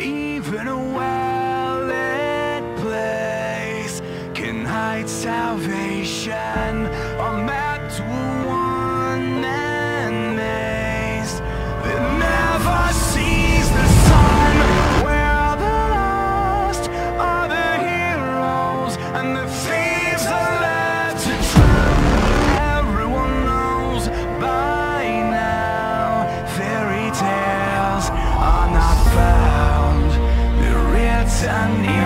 Even a well-lit place can hide salvation. neon